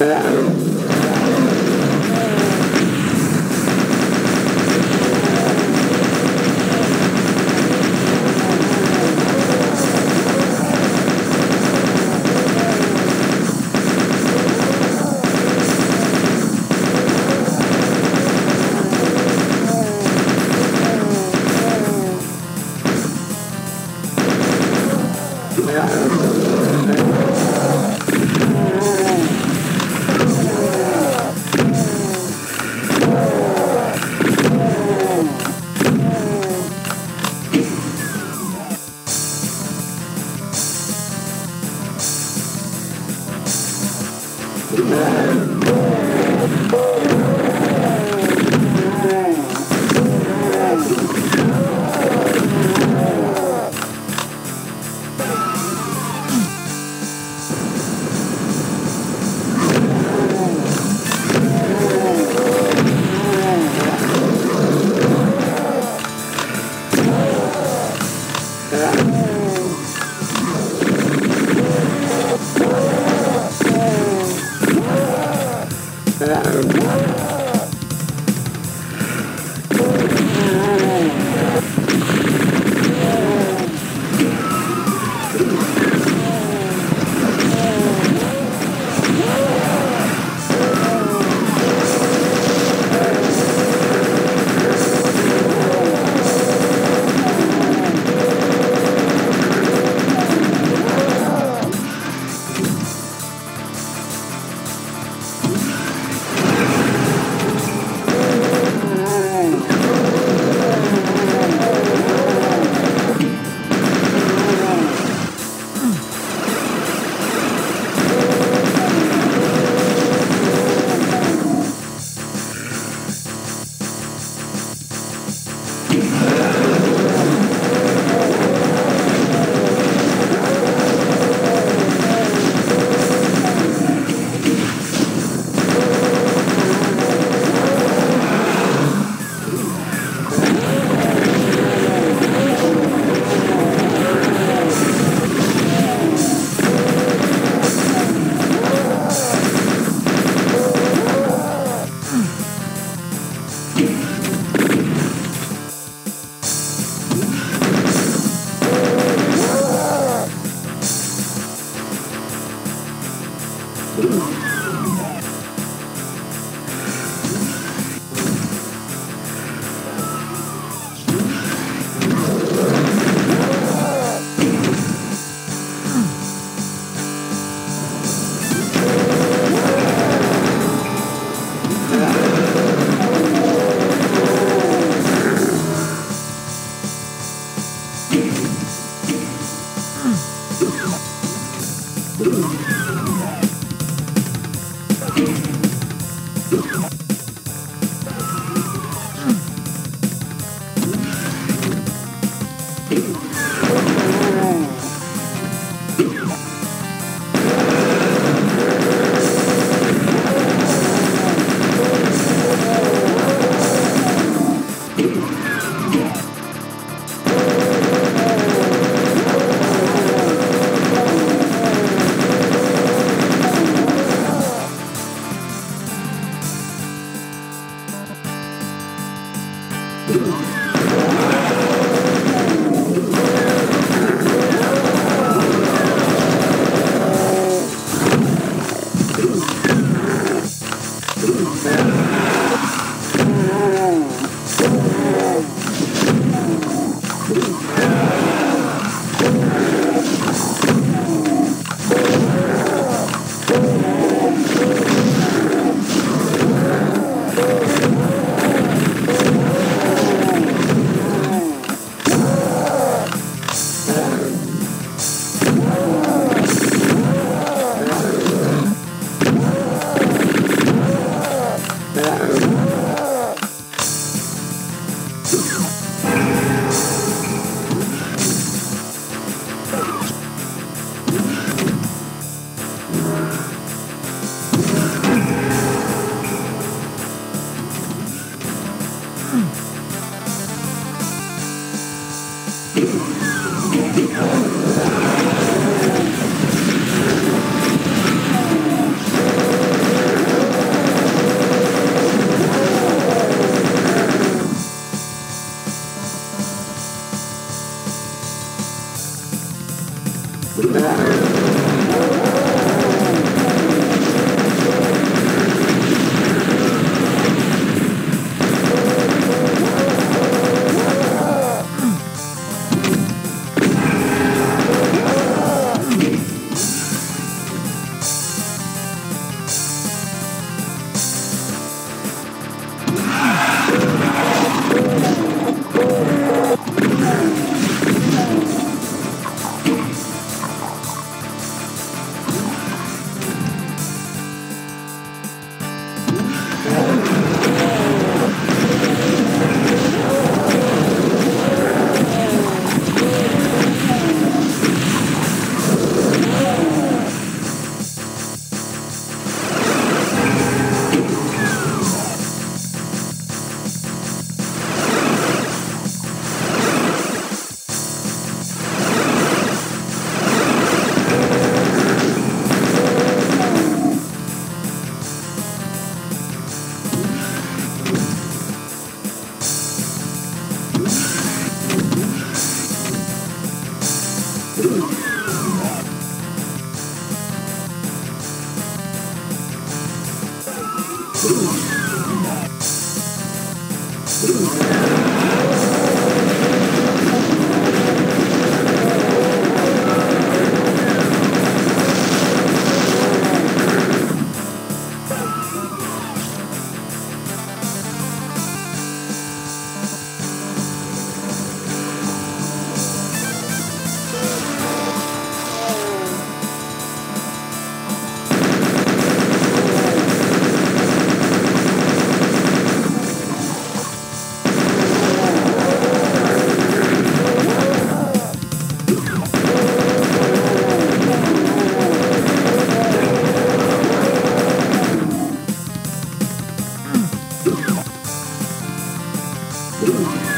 Yeah. back. Ooh.